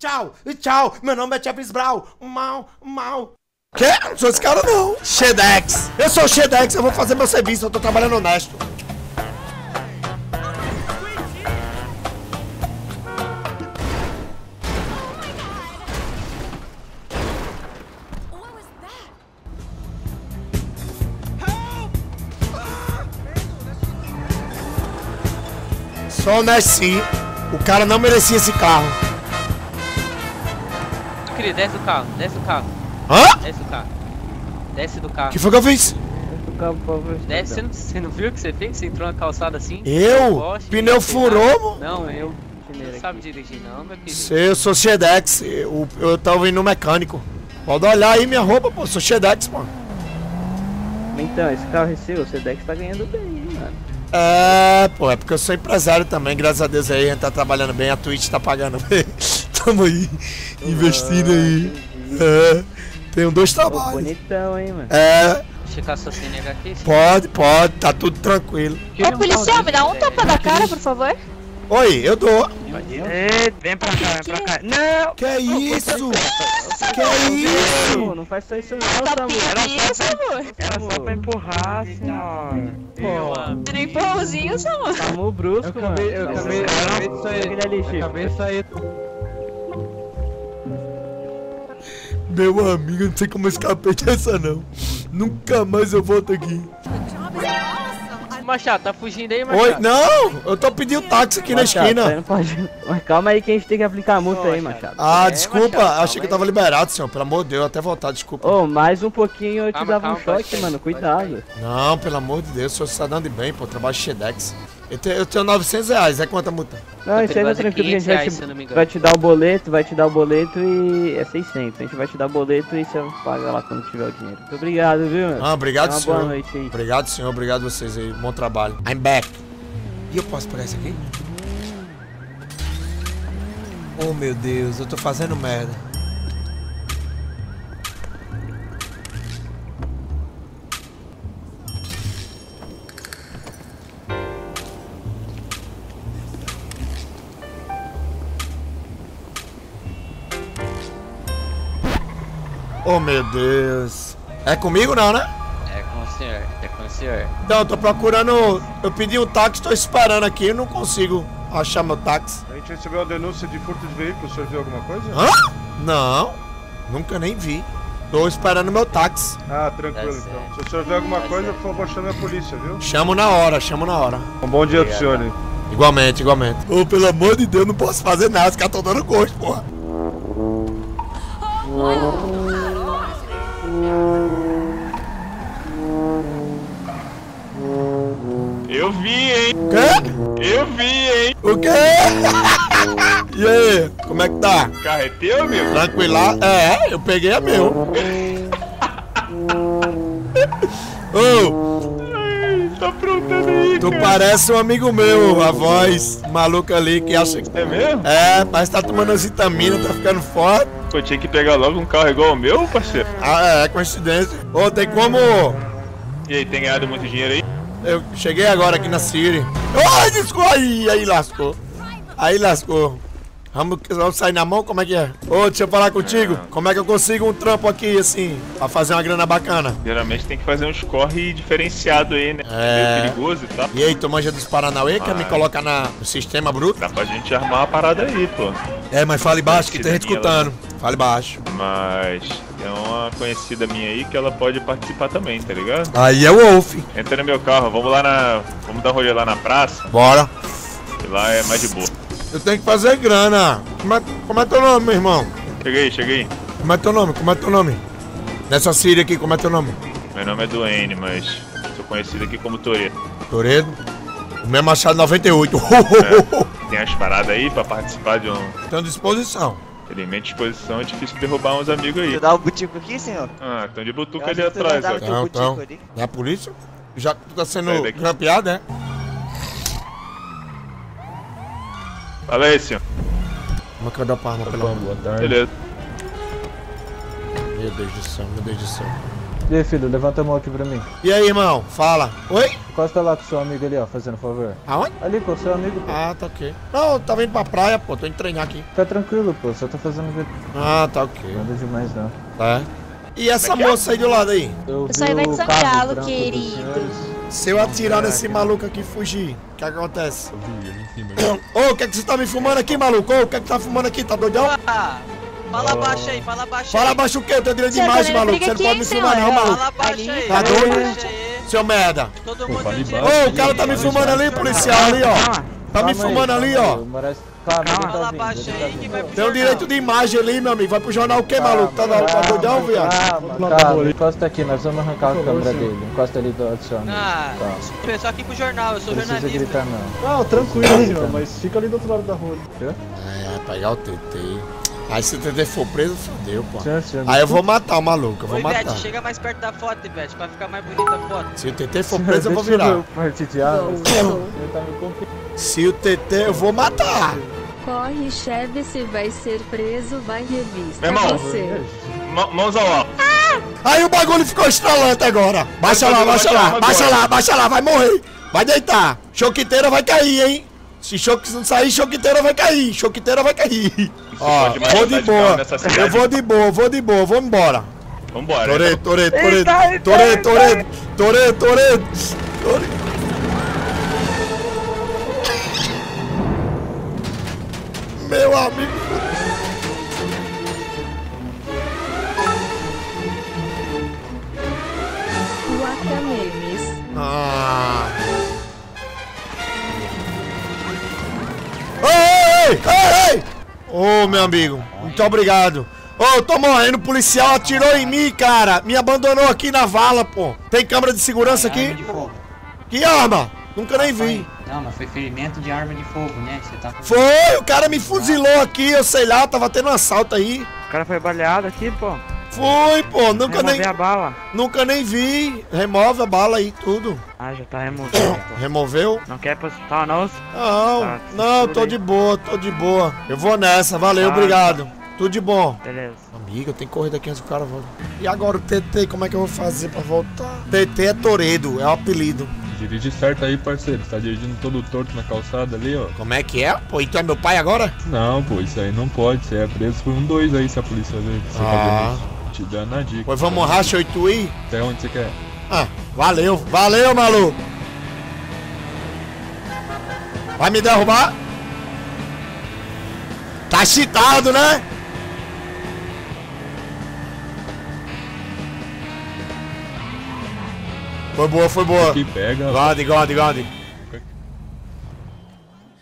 Tchau, tchau. Meu nome é Chavis Brau. Mal, mal. Quê? Não sou esse cara, não. Shedex. Eu sou o Shedex, eu vou fazer meu serviço, eu tô trabalhando honesto. Honesto sim. O cara não merecia esse carro. Querido, desce do carro, desce do carro, Hã? desce do carro. Desce do O carro. que foi que eu fiz? Desce, você não, você não viu o que você fez? Você entrou na calçada assim? Eu? Poste, Pneu furou, Não, eu. Você não sabe dirigir não, meu querido. Sei, eu sou Shedex. Eu, eu tava indo no mecânico. Pode olhar aí minha roupa, pô. Sou Shedex, pô. Então, esse carro é seu, o Sedex tá ganhando bem, mano. É, pô, é porque eu sou empresário também, graças a Deus aí, a gente tá trabalhando bem, a Twitch tá pagando bem. Tamo aí, investindo aí. É, tenho dois Pô, trabalhos. bonitão, hein, mano. É, Checar sua CNH aqui? pode, pode, tá tudo tranquilo. Ô, policial, me dá um tapa na cara, por favor. Oi, eu dou. Ei, vem pra cá, vem pra cá. Não! Que isso? Que isso? Pô, não faz só isso não, Tá Samu. isso, amor. Era só pra empurrar, senhora. Pô, Tira um empurrãozinho, amor. Samu brusco, Eu acabei, eu mano. acabei, eu acabei de sair. Chico. Acabei de sair. Meu amigo, eu não sei como eu escapei dessa não. Nunca mais eu volto aqui. Machado, tá fugindo aí, Machado? Oi, não, eu tô pedindo táxi aqui na Machado, esquina. você não pode... Mas calma aí que a gente tem que aplicar a multa aí, Machado. Ah, É, desculpa, Machado, achei que eu tava liberado, senhor. Pelo amor de Deus, até voltar, desculpa. Ô, mais um pouquinho eu te Calma, dava um calma, pode choque, mano. Cuidado. Não, pelo amor de Deus, o senhor está dando de bem, pô. Trabalho Shedex. Eu, te- eu tenho 900 reais, é quanto a multa? Não, isso aí não é tranquilo que a 500 gente vai reais, te, se eu não me engano. vai te dar o boleto, vai te dar o boleto e é 600. A gente vai te dar o boleto e você paga lá quando tiver o dinheiro. Muito obrigado, viu? Ah, obrigado, Uma senhor. boa noite aí. Obrigado, senhor. Obrigado vocês aí. Bom trabalho. I'm back. E eu posso pegar isso aqui? Oh, meu Deus, eu tô fazendo merda. Oh, meu Deus. É comigo não, né? É com o senhor, é com o senhor. Então, eu tô procurando. Eu pedi um táxi, tô esperando aqui, eu não consigo achar meu táxi. A gente recebeu uma denúncia de furto de veículo, o senhor viu alguma coisa? Hã? Não, nunca nem vi. Tô esperando meu táxi. Ah, tranquilo Tá então. Se o senhor ver alguma Tá coisa, por favor, chame a polícia, viu? Chamo na hora, chamo na hora. Um bom dia pro senhor aí. Igualmente, igualmente. Ô, pelo amor de Deus, não posso fazer nada, os caras tão dando gosto, porra. Hein? Quê? Eu vi, hein? O quê? E aí, como é que tá? Carro é teu, meu? Tranquila? É, eu peguei a meu. Ô, Tá aprontando aí, tu cara. parece um amigo meu, a voz maluca ali que acha que. É mesmo? É, mas tá tomando vitamina, tá ficando forte. Pô, tinha que pegar logo um carro igual o meu, parceiro. Ah, é, coincidência. Ô, tem como. E aí, tem ganhado muito dinheiro aí? Eu cheguei agora aqui na Siri. Ai, desculpa! Aí, aí lascou. Aí lascou. Vamos, vamos sair na mão? Como é que é? Ô, deixa eu falar contigo. Como é que eu consigo um trampo aqui, assim, pra fazer uma grana bacana? Geralmente tem que fazer uns corre diferenciado aí, né? É. Meio perigoso e tal. E aí, tu manja dos Paranauê? Quer me Ah. colocar na, no sistema bruto? Dá pra gente armar uma parada aí, pô. É, mas fale baixo que tem gente Cidadania lá. Fale baixo. Mas tem uma conhecida minha aí que ela pode participar também, tá ligado? Aí é o Wolf. Entra no meu carro, vamos lá na. Vamos dar um rolê lá na praça, Bora. que lá é mais de boa. Eu tenho que fazer grana. Como é, como é teu nome, meu irmão? Chega aí, chega aí. Como é teu nome? Como é teu nome? Nessa Siri aqui, como é teu nome? Meu nome é Duane, mas sou conhecido aqui como. Toredo. O meu Machado 98. Tem as paradas aí pra participar de um. Tenho disposição. Elemento de exposição é difícil derrubar uns amigos aí. Você dá o butico aqui, senhor? Ah, estão de butuca Eu ali acho que tu atrás, ó. Então, então. ali. É a polícia? Já que tu tá sendo grampeado, né? Fala aí, senhor. Como é que eu dou pra arma, pelo amor? Beleza. Meu Deus do céu, meu Deus do céu. E aí, filho, levanta a mão aqui pra mim. E aí, irmão? Fala. Oi? Encosta lá com seu amigo ali, ó, fazendo favor. Aonde? Ali com o seu amigo, pô. Ah, tá ok. Não, eu tava indo pra praia, pô. Tô indo treinar aqui. Fica tranquilo, pô, só tô fazendo ver. Ah, tá ok. Nada demais, não. Tá. E essa moça aí do lado aí? Eu Eu sou vi Ivete o Sangalo, carro branco dos querido. Se eu atirar nesse maluco aqui e fugir, o que acontece? Ô, o que é que você tá me fumando aqui, maluco? Ô, o que é que tá fumando aqui? Tá doidão? Ah, fala baixo aí, fala baixo Fala aí. abaixo o quê? Eu tenho direito de Você tá imagem, dando maluco. Você não pode me filmar, não, senhor? maluco. Fala baixo aí. Tá fala doido? baixo aí. Seu merda. Todo mundo tem Ô, o cara tá me filmando ali, policial ali, ó. Tá me filmando ali, ó. tá Fala baixo tá aí que vai pro Tem o jornal. direito de imagem ali, meu amigo. Vai pro jornal o quê, maluco? Tá, tá, tá doidão, viado? Calma, calma, encosta aqui, nós vamos arrancar a câmera dele. Encosta ali do amigo. Ah, Tá. pessoal aqui pro jornal, eu sou Não precisa jornalista. gritar, não. Não, tranquilo, senhor, mas fica ali do outro lado da rua. É, vai pegar o TT. Aí se o TT for preso, fodeu, pô. Aí eu vou matar o maluco, eu vou Ô, matar. Ivete, chega mais perto da foto, Ivete, pra ficar mais bonita a foto. Se o TT for preso, eu vou virar. Se o TT, eu vou matar. Corre, chefe, se vai ser preso, vai revista. Meu irmão. Você. Mão- Mãos ao alto. Aí o bagulho ficou estralante agora. Baixa lá, baixa lá, baixa lá, baixa lá, vai morrer. Vai deitar. Choquiteira vai cair, hein? Se choque não sair, choquiteira vai cair. Choquiteira vai cair. Ó, vou de boa. Eu vou de boa, vou de boa, vou embora. Vambora. Toreto, Toreto, Toreto, Toreto, Toreto, Toreto, Toreto. Meu amigo. Ei, ei! Ô, meu amigo, muito obrigado. Ô, eu tô morrendo, o policial atirou em mim, cara. Me abandonou aqui na vala, pô. Tem câmera de segurança aqui? de fogo. Que arma? Nunca nem vi. Não, mas foi ferimento de arma de fogo, né? Você tá. Foi, o cara me fuzilou aqui, eu sei lá, tava tendo um assalto aí. O cara foi baleado aqui, pô. Foi, pô, nunca nem, Remover a bala. nunca nem vi. Remove a bala aí, tudo. Ah, já tá removendo. Removeu? Não quer ir pro hospital, não? Não, Tá, não, tô aí. de boa, tô de boa. Eu vou nessa, valeu, Ah, obrigado. Tudo de bom. Beleza. Amiga, eu tenho que correr daqui antes do cara volta. E agora o TT, como é que eu vou fazer pra voltar? TT é Toredo, é o apelido. Dirige certo aí, parceiro. Você tá dirigindo todo torto na calçada ali, ó. Como é que é? Pô, e tu é meu pai agora? Não, pô, isso aí não pode. Você é preso por um dois aí se a polícia ver você Ah. Te dando a dica. Pois vamos racha 8 i? Até onde você quer? Ah, valeu, valeu, maluco. Vai me derrubar? Tá cheatado, né? Foi boa, foi boa. Que pega. Gode, gode, gode.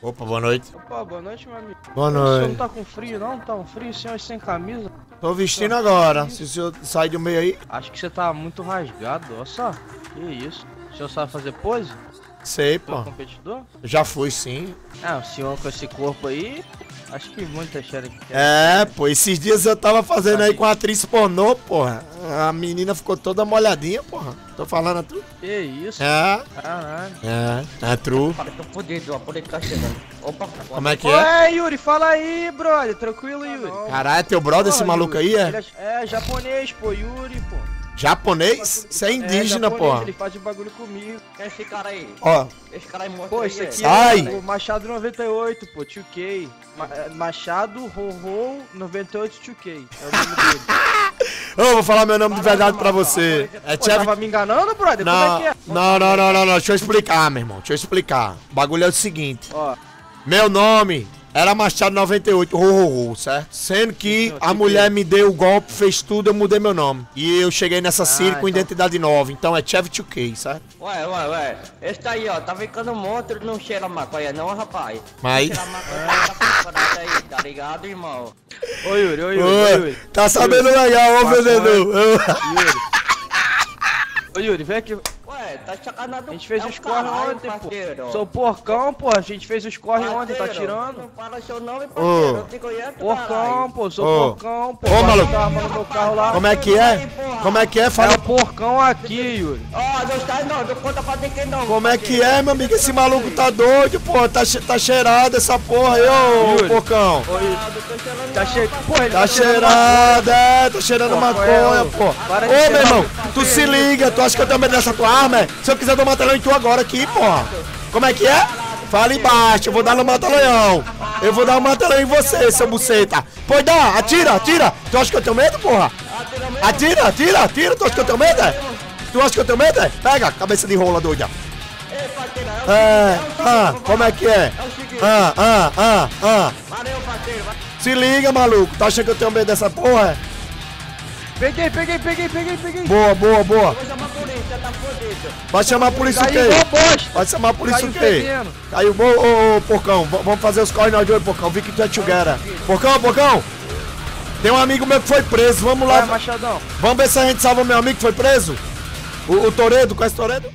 Opa, boa noite. Opa, boa noite, meu amigo. Boa O senhor não noite. tá com frio, não? Tá com frio, o senhor sem camisa? Tô vestindo agora. Se o senhor sair do meio aí, Acho que você tá muito rasgado, olha só. Que isso? O senhor sabe fazer pose? Sei, pô. competidor? Já fui sim. Ah, o senhor com esse corpo aí, acho que muita xereca quer. É, pô, esses dias eu tava fazendo aí com a atriz pornô, porra. A menina ficou toda molhadinha, porra. Tô falando a tu? Que isso? É, Caralho. é, é true. Que poder que tá chegando. Opa, Como é que é? Ué, Yuri, fala aí, brother. Tranquilo, Yuri. Caralho, é teu brother esse maluco Yuri, aí, ele é? É, japonês, pô, Yuri, pô. Japonês? Isso é indígena, é, japonês, porra. Ele faz de bagulho comigo. esse cara aí. Ó, Esse cara aí mostra Pô, aí, esse aqui Sai. é o Machado 98, pô, 2K. Ma é, Machado Rorô 98 2K. É o nome dele. eu vou falar meu nome de verdade pra você. É Pô, tava me enganando, brother? Como Não, é que é? não, não, não, não, não. Deixa eu explicar, meu irmão. Deixa eu explicar. O bagulho é o seguinte. Ó, Meu nome era Machado 98, ho, ho, ho, certo? Sendo que a sim, mulher me deu o golpe, fez tudo, eu mudei meu nome. E eu cheguei nessa Siri com então. identidade nova. Então é Chevy 2K, certo? Ué, ué, ué. Esse daí, ó, tá ficando monstro, não cheira maconha não, rapaz. Mas. Cheira maconha tá aí, tá ligado, irmão? ô Yuri, ô Yuri, ô Ô, Yuri. tá sabendo legal, ô vendedor. Ô Yuri, vem aqui. Ué, tá sacanagem. A gente fez é os corre ontem, pô. parceiro. Sou porcão, pô. A gente fez os corre ontem, tá Parceiro, tirando? Não fala seu nome, parceiro. Ô. Eu te conheço, Porcão, caralho. pô, sou Ô. porcão, pô. Ô, maluco. a arma no meu carro lá. Como é que é? Como é que é? É Fala. o porcão, aqui, Yuri. Ó, não está não, não conta pra ninguém não. Como é que é, meu amigo? Esse maluco tá doido, pô. Tá, che- tá cheirado essa porra aí, ô Yuri. porcão. Tá cheio. Porra, ele Tá cheirando cheirado, é, tá cheirando Pô, maconha, pô. Ô, meu irmão. Tu se liga, tu acha que eu tenho medo dessa tua arma, é? Se eu quiser, dou um matalhão em tu agora aqui, porra. Como é que é? Fala embaixo, eu vou dar no matalhão. Eu vou dar um matalhão em você, seu buceta. Pois dá, atira, atira. Tu acha que eu tenho medo, porra? Atira, atira, atira. Tu acha que eu tenho medo, é? Tu acha que eu tenho medo, é? Pega, cabeça de rola doida. É, ah, como é que é? Ah, ah, ah, ah. Se liga, maluco. Tá achando que eu tenho medo dessa porra? Peguei, peguei, peguei, peguei, peguei. Boa, boa, boa. Mais bonita, tá fodido. Vai chamar a polícia o quê? bosta. Vai chamar a polícia Caiu o quê? Caiu, ô, ô, ô, porcão, v- vamos fazer os corre de hoje, porcão. Vi que tu é tchuguera. Porcão, porcão. Tem um amigo meu que foi preso, vamos lá. Vai, Machadão. Vamos ver se a gente salva meu amigo que foi preso. O, o Toredo, conhece o Toredo?